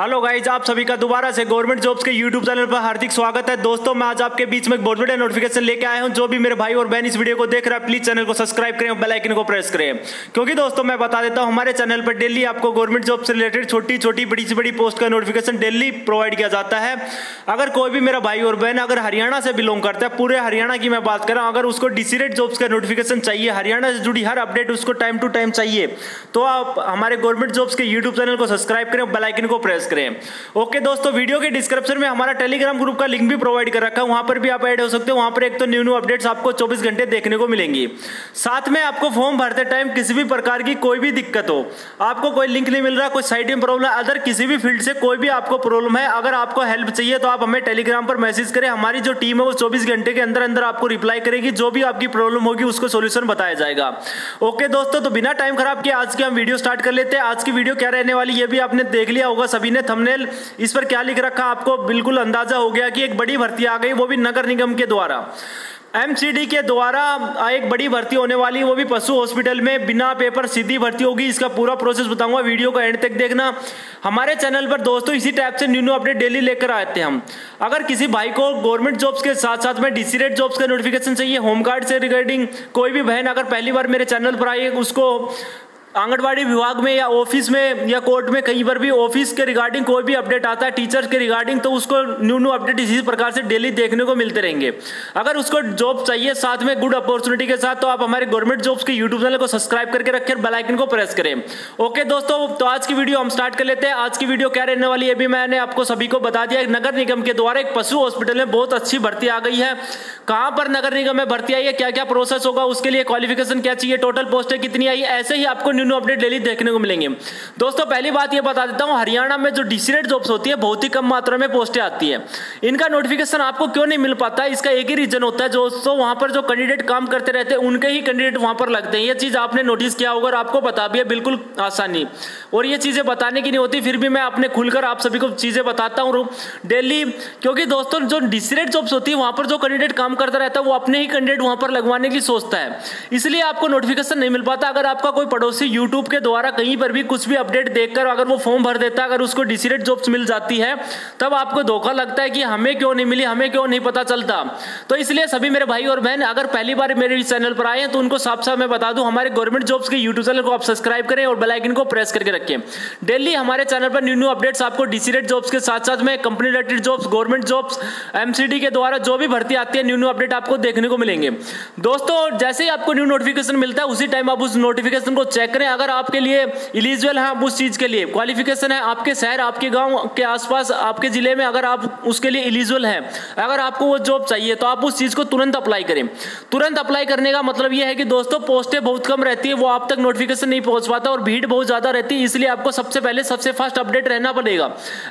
Hello guys आप सभी का दोबारा से गवर्नमेंट जॉब्स के यूट्यूब चैनल पर हार्दिक स्वागत है। दोस्तों, मैं आज आपके बीच में एक बहुत बड़ा नोटिफिकेशन लेके आया हूँ। जो भी मेरे भाई और बहन इस वीडियो को देख रहा है प्लीज़ चैनल को सब्सक्राइब करें और बेल आइकन को प्रेस करें। क्योंकि दोस्तों, मैं बता देता हूँ, हमारे चैनल पर डेली आपको गवर्नमेंट जॉब से रिलेटेड छोटी छोटी बड़ी से बड़ी पोस्ट का नोटिफिकेशन डेली प्रोवाइड किया जाता है। अगर कोई भी मेरा भाई और बहन अगर हरियाणा से बिलोंग करता है, पूरे हरियाणा की मैं बात कर रहा हूँ, अगर उसको डिसीरेट जॉब्स का नोटिफिकेशन चाहिए, हरियाणा से जुड़ी हर अपडेट उसको टाइम टू टाइम चाहिए तो आप हमारे गवर्नमेंट जॉब्स के यूट्यूब चैनल को सब्सक्राइब करें बेल आइकन को प्रेस करें। ओके दोस्तों वीडियो के डिस्क्रिप्शन में हमारा टेलीग्राम ग्रुप का लिंक भी प्रोवाइड कर रखा है। वहाँ पर भी आप ऐड हो सकते हो। वहाँ पर एक तो न्यू न्यू अपडेट्स आपको 24 घंटे देखने को मिलेंगी। साथ में आपको फॉर्म भरते टाइम किसी भी प्रकार की कोई भी दिक्कत हो, आपको कोई लिंक नहीं मिल रहा, कोई साइट में प्रॉब्लम अदर किसी भी फ़ील्ड से कोई भी आपको प्रॉब्लम है, अगर आपको हेल्प चाहिए तो आप हमें टेलीग्राम पर मैसेज करें। हमारी जो टीम है वो चौबीस घंटे के अंदर अंदर आपको रिप्लाई करेगी। जो भी आपकी प्रॉब्लम होगी उसको सोल्यूशन बताया जाएगा। ओके दोस्तों तो बिना टाइम खराब किए आज की हम वीडियो स्टार्ट कर लेते हैं। आज की वीडियो क्या रहने वाली, ये भी आपने देख लिया होगा, सभी ने थंबनेल इस पर क्या लिख रखा आपको? बिल्कुल अंदाज़ा हो गया कि एक बड़ी भर्ती आ गई, वो भी नगर निगम के द्वारा। एमसीडी के द्वारा एक बड़ी भर्ती होने वाली, वो भी पशु हॉस्पिटल में बिना पेपर सीधी भर्ती होगी, इसका पूरा प्रोसेस बताऊँगा वीडियो को एंड तक देखना। हमारे चैनल पर दोस्तों, इसी टाइप से न्यू न्यू अपडेट डेली लेकर आते हैं हम। अगर किसी भाई को गवर्नमेंट जॉब्स के साथ साथ में डिसीरेट जॉब्स का नोटिफिकेशन चाहिए होम कार्ड से रिगार्डिंग कोई भी बहन अगर पहली बार मेरे चैनल पर आई उसको आंगनबाड़ी विभाग में या ऑफ़िस में या कोर्ट में कहीं पर भी ऑफ़िस के रिगार्डिंग कोई भी अपडेट आता है, टीचर्स के रिगार्डिंग तो उसको न्यू न्यू अपडेट इसी प्रकार से डेली देखने को मिलते रहेंगे। अगर उसको जॉब चाहिए साथ में गुड अपॉर्चुनिटी के साथ तो आप हमारे गवर्नमेंट जॉब्स के यूट्यूब चैनल को सब्सक्राइब करके रखें बेल आइकन को प्रेस करें। ओके दोस्तों तो आज की वीडियो हम स्टार्ट कर लेते हैं। आज की वीडियो क्या रहने वाली है भी मैंने आपको सभी को बता दिया। नगर निगम के द्वारा एक पशु हॉस्पिटल में बहुत अच्छी भर्ती आ गई है। कहाँ पर नगर निगम में भर्ती आई है क्या क्या प्रोसेस होगा, उसके लिए क्वालिफिकेशन क्या चाहिए टोटल पोस्टें कितनी आई ऐसे ही आपको न्यू न्यू अपडेट डेली देखने को मिलेंगे। दोस्तों, पहली बात ये बता देता हूँ, हरियाणा में जो डिसीनेट जॉब्स होती है, बहुत ही कम मात्रा में पोस्टें आती है। इनका नोटिफिकेशन आपको क्यों नहीं मिल पाता? इसका एक ही रीजन होता है, दोस्तों, वहाँ पर जो कैंडिडेट काम करते रहते हैं, उनके ही कैंडिडेट वहाँ पर लगते हैं। ये चीज़ आपने नोटिस किया होगा और आपको बता भी है, बिल्कुल आसानी। और ये चीज़ें बताने की नहीं होती, फिर भी मैं अपने खुलकर आप सभी को चीज़ें बताता हूँ, डेली, क्योंकि दोस्तों, जो डिसीरेट जॉब्स होती है, वहाँ पर जो कैंडिडेट काम करता रहता है, वो अपने ही कैंडिडेट वहाँ पर लगवाने की सोचता है। इसलिए आपको नोटिफिकेशन नहीं मिल पाता, अगर आपका कोई पड़ोसी यूट्यूब के द्वारा कहीं पर भी कुछ भी अपडेट देखकर अगर वो फॉर्म भर देता है अगर उसको डिसीरेट जॉब्स मिल जाती है, तब आपको धोखा लगता है कि हमें क्यों नहीं मिली, हमें क्यों नहीं पता चलता। तो इसलिए सभी मेरे भाई और बहन, अगर पहली बार मेरे चैनल पर आए हैं तो उनको साफ़ साफ़ मैं बता दूँ, हमारे गवर्नमेंट जॉब्स के यूट्यूब चैनल को आप सब्सक्राइब करें और बेलाइकन को प्रेस करके डेली हमारे चैनल पर न्यू न्यू अपडेट्स, आपको डिसीरेट जॉब्स के साथ साथ में company related jobs government jobs MCD के द्वारा जो भी भर्ती आती है, न्यू न्यू अपडेट आपको देखने को मिलेंगे। दोस्तों, जैसे ही आपको न्यू नोटिफिकेशन मिलता है, उसी टाइम आप उस नोटिफिकेशन को चेक करें। अगर आपके लिए इलिजिबल है आप उस चीज़ के लिए क्वालिफिकेशन है आपके शहर, आपके गाँव, के आसपास, आपके ज़िले में अगर आप उसके लिए इलिजिबल है, अगर आपको वो जॉब चाहिए तो आप उस चीज़ को तुरंत अप्लाई करें। तुरंत अप्लाई करने का मतलब यह है कि दोस्तों पोस्टें बहुत कम रहती है, वो आप तक नोटिफिकेशन नहीं पहुँच पाता और भीड़ बहुत ज़्यादा रहती है इसलिए आपको सबसे पहले, सबसे फास्ट अपडेट रहना पड़ेगा।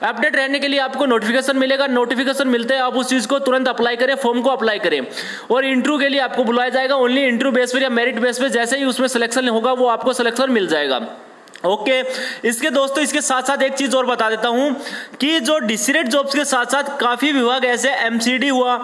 अपडेट रहने के लिए आपको नोटिफिकेशन मिलेगा। नोटिफिकेशन मिलते हैं, आप उस चीज़ को तुरंत अप्लाई करें फॉर्म को अप्लाई करें। और इंटरव्यू के लिए आपको बुलाया जाएगा। ओनली इंटरव्यू बेस पर या मेरिट बेस पर जैसे ही उसमें सिलेक्शन होगा, वो आपको सिलेक्शन मिल जाएगा। Okay okay. इसके दोस्तों, इसके साथ साथ एक चीज़ और बता देता हूँ कि जो डिसीरेट जॉब्स के साथ साथ काफ़ी विभाग ऐसे एमसीडी हुआ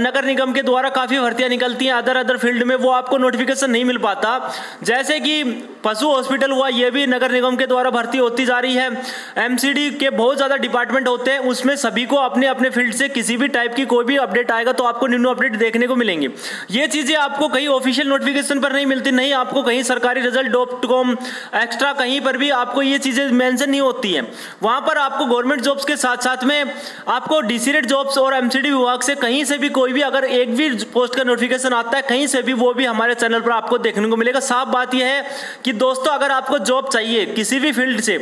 नगर निगम के द्वारा काफ़ी भर्तियाँ निकलती हैं अदर अदर फ़ील्ड में, वो आपको नोटिफिकेशन नहीं मिल पाता। जैसे कि पशु हॉस्पिटल हुआ, ये भी नगर निगम के द्वारा भर्ती होती जा रही है। एमसीडी के बहुत ज़्यादा डिपार्टमेंट होते हैं, उसमें सभी को अपने अपने फ़ील्ड से किसी भी टाइप की कोई भी अपडेट आएगा तो आपको न्यू अपडेट देखने को मिलेंगे। ये चीज़ें आपको कहीं ऑफिशियल नोटिफिकेशन पर नहीं मिलती, नहीं आपको कहीं सरकारी रिज़ल्ट डॉट कॉम एक्स्ट्रा कहीं पर भी आपको ये चीज़ें मेंशन नहीं होती हैं। वहाँ पर आपको गवर्नमेंट जॉब्स के साथ साथ में आपको डीसीरेट जॉब्स और एमसीडी विभाग से कहीं से भी कोई भी अगर एक भी पोस्ट का नोटिफिकेशन आता है, कहीं से भी वो भी हमारे चैनल पर आपको देखने को मिलेगा। साफ़ बात यह है कि दोस्तों, अगर आपको जॉब चाहिए किसी भी फ़ील्ड से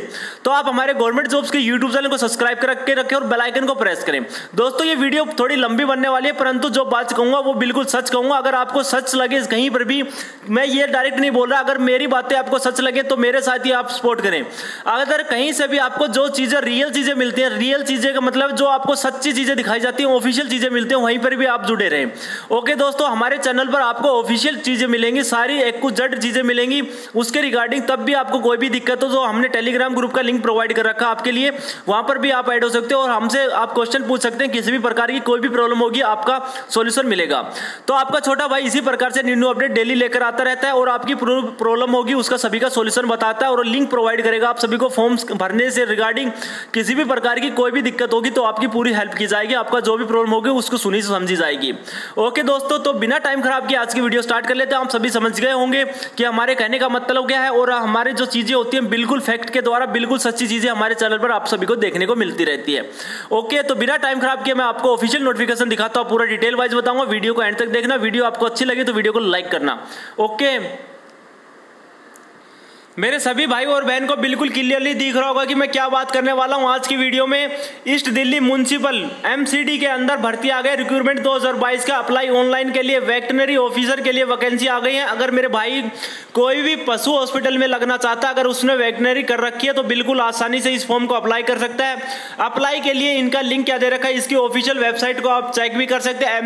तो आप हमारे गवर्नमेंट जॉब्स के यूट्यूब चैनल को सब्सक्राइब करके रखें और बेलाइकन को प्रेस करें। दोस्तों, ये वीडियो थोड़ी लंबी बनने वाली है, परंतु जो बात कहूँगा, वो बिल्कुल सच कहूँगा। अगर आपको सच लगे कहीं पर भी, मैं ये डायरेक्ट नहीं बोल रहा, अगर मेरी बातें आपको सच लगे तो मेरे साथ ही आप सपोर्ट करें। अगर कहीं से भी आपको जो चीज़ें रियल चीज़ें मिलती हैं रियल चीज़ें का मतलब जो आपको सच्ची चीज़ें दिखाई जाती हैं ऑफिशियल चीज़ें मिलती हैं, वहीं पर भी आप जुड़े रहें। ओके दोस्तों, हमारे चैनल पर आपको ऑफिशियल चीज़ें मिलेंगी, सारी एक जड चीज़ें मिलेंगी। उसके रिगार्डिंग तब भी आपको कोई भी दिक्कत हो तो हमने टेलीग्राम ग्रुप का लिंक प्रोवाइड कर रखा आपके लिए। वहाँ पर भी आप ऐड हो सकते हो और हमसे आप क्वेश्चन पूछ सकते हैं, किसी भी प्रकार की कोई भी प्रॉब्लम होगी, आपका सोल्यूशन मिलेगा। तो आपका छोटा भाई इसी प्रकार से न्यू अपडेट डेली लेकर आता रहता है और आपकी प्रॉब्लम होगी, उसका सभी का सोल्यूशन बताता है और लिंक प्रोवाइड करेगा। आप सभी को फॉर्म्स भरने से रिगार्डिंग किसी भी प्रकार की कोई भी दिक्कत होगी तो आपकी पूरी हेल्प की जाएगी। आपका जो भी प्रॉब्लम होगी, उसको सुनी से समझी जाएगी। ओके दोस्तों तो बिना टाइम खराब किए आज की वीडियो स्टार्ट कर लेते हैं। आप सभी समझ गए होंगे कि हमारे कहने का मतलब क्या है और हमारे जो चीज़ें होती हैं, बिल्कुल फैक्ट के द्वारा बिल्कुल सच्ची चीज़ें हमारे चैनल पर आप सभी को देखने को मिलती रहती है। ओके तो बिना टाइम खराब किए मैं आपको ऑफिशियल नोटिफिकेशन दिखाता हूँ, पूरा डिटेल वाइज बताऊँगा। वीडियो को एंड तक देखना। वीडियो आपको अच्छी लगी तो वीडियो को लाइक करना। ओके मेरे सभी भाई और बहन को बिल्कुल क्लियरली दिख रहा होगा कि मैं क्या बात करने वाला हूँ आज की वीडियो में। ईस्ट दिल्ली म्यूनसिपल एमसीडी के अंदर भर्ती आ गए। रिक्रूटमेंट 2022 का अप्लाई ऑनलाइन के लिए। वेटनरी ऑफिसर के लिए वैकेंसी आ गई है। अगर मेरे भाई कोई भी पशु हॉस्पिटल में लगना चाहता है, अगर उसने वेटनरी कर रखी है तो बिल्कुल आसानी से इस फॉर्म को अप्लाई कर सकता है। अप्लाई के लिए इनका लिंक क्या दे रखा है? इसकी ऑफिशियल वेबसाइट को आप चेक भी कर सकते हैं।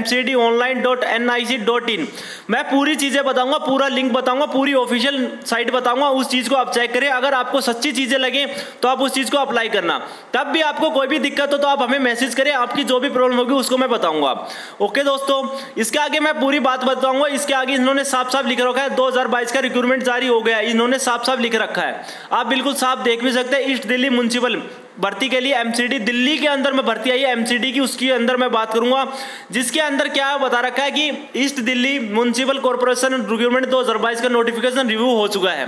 इन मैं पूरी चीज़ें बताऊँगा, पूरा लिंक बताऊँगा, पूरी ऑफिशियल साइट बताऊँगा। उस चीज़ को आप चेक करें। अगर आपको सच्ची चीज़ें लगे तो आप उस चीज़ को अप्लाई करना। तब भी आपको कोई भी दिक्कत हो तो आप हमें मैसेज करें। आपकी जो भी प्रॉब्लम होगी, उसको मैं बताऊँगा। ओके दोस्तों, इसके आगे मैं पूरी बात बताऊँगा। इसके आगे इन्होंने साफ़ साफ़ लिख रखा है। 2022 का रिक्रूटमेंट जारी हो गया इन्होंने साफ़ साफ़ लिख रखा है। आप बिल्कुल साफ़ देख भी सकते हैं। ईस्ट दिल्ली म्यूनसिपल भर्ती के लिए एमसीडी दिल्ली के अंदर में भर्ती आई है। एमसीडी की उसके अंदर मैं बात करूँगा। जिसके अंदर क्या बता रखा है कि east Delhi municipal corporation recruitment 2022 का नोटिफिकेशन रिव्यू हो चुका है।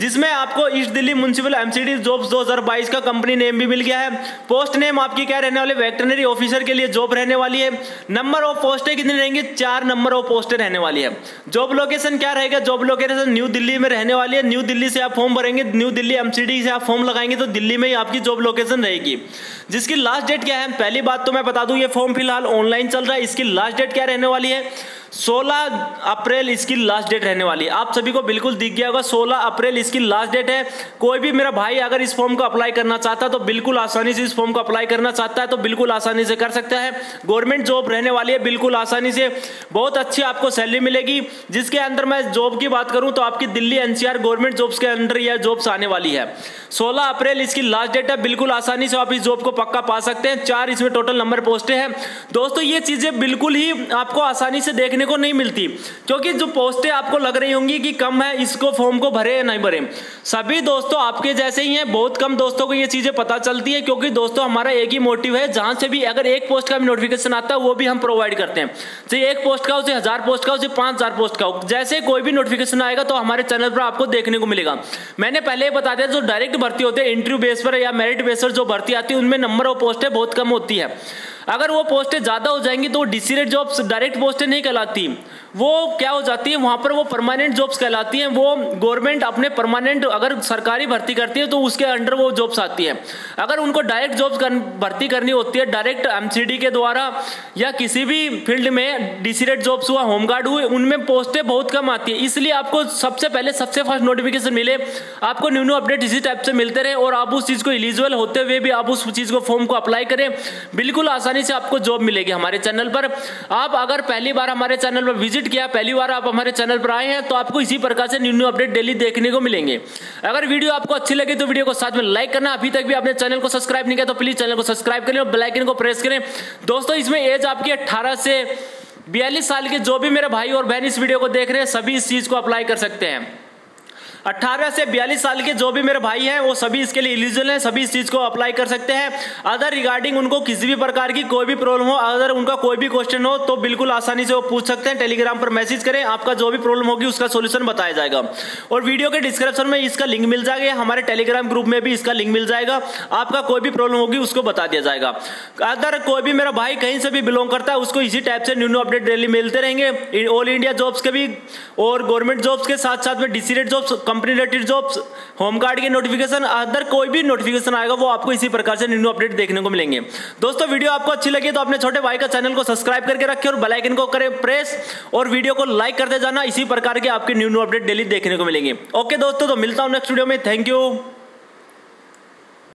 जिसमें आपको east Delhi municipal MCD jobs 2022 का कंपनी नेम भी मिल गया है। पोस्ट नेम आपकी क्या रहने वाली? वेटनरी ऑफिसर के लिए जॉब रहने वाली है। नंबर ऑफ़ पोस्टें कितनी रहेंगी? चार नंबर ऑफ़ पोस्टें रहने वाली है। जॉब लोकेशन क्या रहेगा? जॉब लोकेशन न्यू दिल्ली में रहने वाली है। न्यू दिल्ली से आप फॉर्म भरेंगे। न्यू दिल्ली एमसीडी से आप फॉर्म लगाएँगे तो दिल्ली में ही आपकी जॉब लोकेशन रहेगी। जिसकी लास्ट डेट क्या है? पहली बात तो मैं बता दूँ, ये फॉर्म फ़िलहाल ऑनलाइन चल रहा है। इसकी लास्ट डेट क्या रहने वाली है? 16 अप्रैल इसकी लास्ट डेट रहने वाली है। आप सभी को बिल्कुल दिख गया होगा 16 अप्रैल इसकी लास्ट डेट है। कोई भी मेरा भाई अगर इस फॉर्म को अप्लाई करना चाहता है तो बिल्कुल आसानी से इस फॉर्म को अप्लाई करना चाहता है तो बिल्कुल आसानी से कर सकता है। गवर्नमेंट जॉब रहने वाली है, बिल्कुल आसानी से। बहुत अच्छी आपको सैलरी मिलेगी। जिसके अंदर मैं जॉब की बात करूँ तो आपकी दिल्ली एनसीआर गवर्नमेंट जॉब्स के अंदर यह जॉब्स आने वाली है। सोलह अप्रैल इसकी लास्ट डेट है, बिल्कुल आसानी से आप इस जॉब को पक्का पा सकते हैं। चार इसमें टोटल नंबर पोस्टें हैं। दोस्तों, ये चीज़ें बिल्कुल ही आपको आसानी से देखने देखने को नहीं मिलती। क्योंकि जो पोस्टें आपको लग रही होंगी कि कम है, इसको फॉर्म को भरे या नहीं भरे। सभी दोस्तों आपके जैसे ही हैं, बहुत कम दोस्तों को ये चीज़ें पता चलती है, क्योंकि दोस्तों हमारा एक ही मोटिव है, जहाँ से भी अगर एक पोस्ट का भी नोटिफिकेशन आता है, वो भी हम प्रोवाइड करते हैं। चाहे एक पोस्ट का उसे हज़ार पोस्ट का उसे पाँच पोस्ट का जैसे कोई भी नोटिफिकेशन आएगा तो हमारे चैनल पर आपको देखने को मिलेगा। मैंने पहले बता दिया, जो डायरेक्ट भर्ती होते हैं इंटरव्यू बेस पर या मेरिट बेस पर जो भर्ती आती है, उनमें नंबर ऑफ़ पोस्टें बहुत कम होती है। अगर वो पोस्टें ज़्यादा हो जाएँगी तो डी रेट जॉब्स डायरेक्ट पोस्टें नहीं कहलाती। वो क्या हो जाती है वहाँ पर वो परमानेंट जॉब्स कहलाती हैं। वो गवर्नमेंट अपने परमानेंट अगर सरकारी भर्ती करती है तो उसके अंडर वो जॉब्स आती है। अगर उनको डायरेक्ट जॉब्स कर, भर्ती करनी होती है डायरेक्ट एमसीडी के द्वारा या किसी भी फ़ील्ड में डीसी रेट जॉब्स हुआ होमगार्ड हुए उनमें पोस्टें बहुत कम आती है। इसलिए आपको सबसे पहले सबसे फ़र्स्ट नोटिफिकेशन मिले आपको न्यू न्यू अपडेट इसी टाइप से मिलते रहे और आप उस चीज़ को इलिजिबल होते हुए भी आप उस चीज़ को फॉर्म को अप्लाई करें। बिल्कुल आसानी से आपको जॉब मिलेगी हमारे चैनल पर। आप अगर पहली बार हमारे चैनल पर विज़िट किया, पहली बार आप हमारे चैनल पर आए हैं तो आपको इसी प्रकार से न्यू न्यू अपडेट डेली देखने को मिलेंगे। अगर वीडियो आपको अच्छी लगी तो वीडियो को साथ में लाइक करना। अभी तक भी अपने चैनल को सब्सक्राइब नहीं किया तो प्लीज़ चैनल को सब्सक्राइब करें और बेलाइकन को प्रेस करें। दोस्तों, इसमें एज आपकी अट्ठारह से बयालीस साल के जो भी मेरे भाई और बहन इस वीडियो को देख रहे हैं, सभी इस चीज़ को अप्लाई कर सकते हैं। 18 से 42 साल के जो भी मेरे भाई हैं, वो सभी इसके लिए एलिजिबल हैं, सभी इस चीज़ को अप्लाई कर सकते हैं। अदर रिगार्डिंग उनको किसी भी प्रकार की कोई भी प्रॉब्लम हो अगर उनका कोई भी क्वेश्चन हो तो बिल्कुल आसानी से वो पूछ सकते हैं टेलीग्राम पर मैसेज करें, आपका जो भी प्रॉब्लम होगी, उसका सोल्यूशन बताया जाएगा। और वीडियो के डिस्क्रिप्शन में इसका लिंक मिल जाएगा, हमारे टेलीग्राम ग्रुप में भी इसका लिंक मिल जाएगा, आपका कोई भी प्रॉब्लम होगी, उसको बता दिया जाएगा। अगर कोई भी मेरा भाई कहीं से भी बिलोंग करता है, उसको इसी टाइप से न्यू न्यू अपडेट डेली मिलते रहेंगे। ऑल इंडिया जॉब्स के भी, और गवर्नमेंट जॉब्स के साथ साथ में DC rate jobs company related jobs home guard के नोटिफिकेशन अदर कोई भी नोटिफिकेशन आएगा, वो आपको इसी प्रकार से न्यू अपडेट देखने को मिलेंगे। दोस्तों वीडियो आपको अच्छी लगी तो अपने छोटे भाई का चैनल को सब्सक्राइब करके रखें और बेलाइकन को करें प्रेस और वीडियो को लाइक करते जाना। इसी प्रकार के आपके न्यू न्यू अपडेट डेली देखने को मिलेंगे। ओके दोस्तों तो मिलता हूँ नेक्स्ट वीडियो में। Thank you